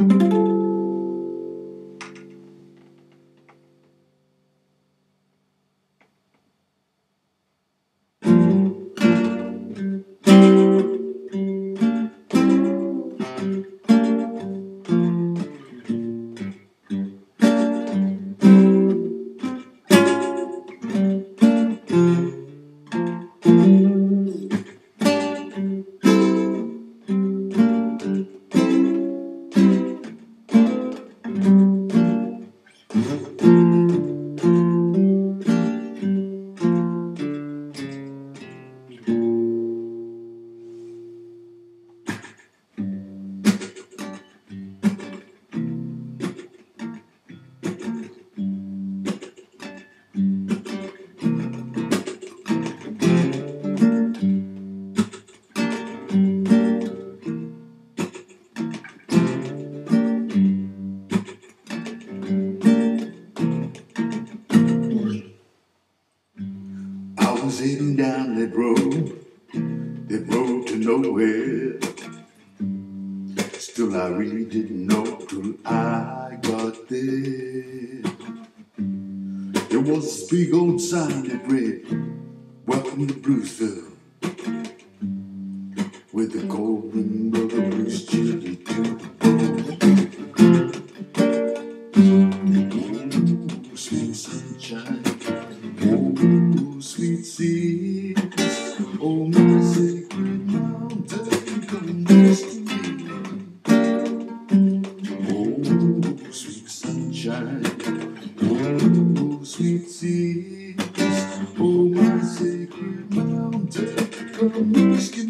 I heading down that road, that road to nowhere. Still, I really didn't know till I got there. There was this big old sign that read, Welcome to Bluesville. Come rescue me.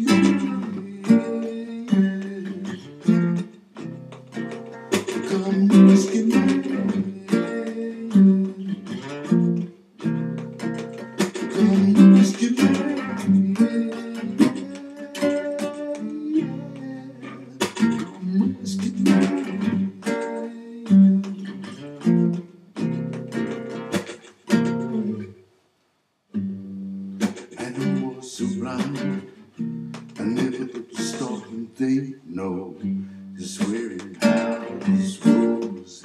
No, just where how this was.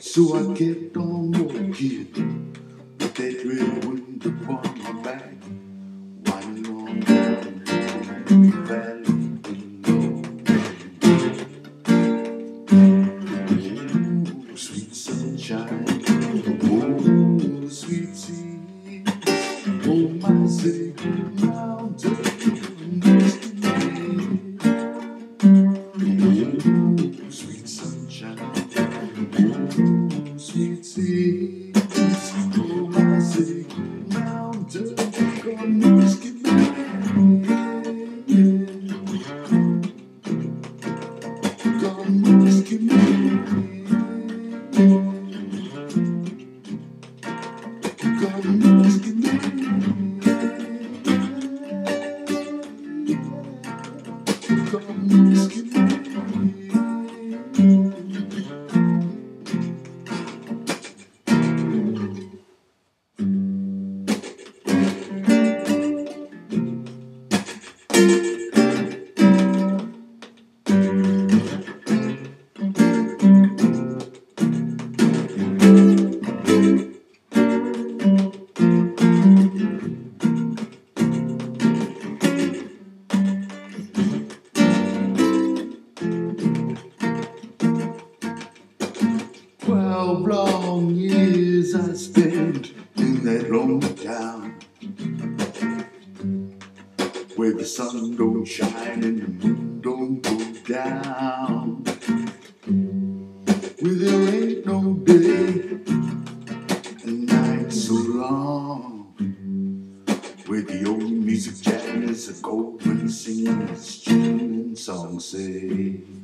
So I kept on walking with that red wind upon my back, winding on down the valley below. Sweet sunshine, oh, sweet sea, oh, my sacred Come Long years I spent in that lonely town where the sun don't shine and the moon don't go down. Where there ain't no day and night so long. Where the old music jazz, the goldman sings, chilling song say.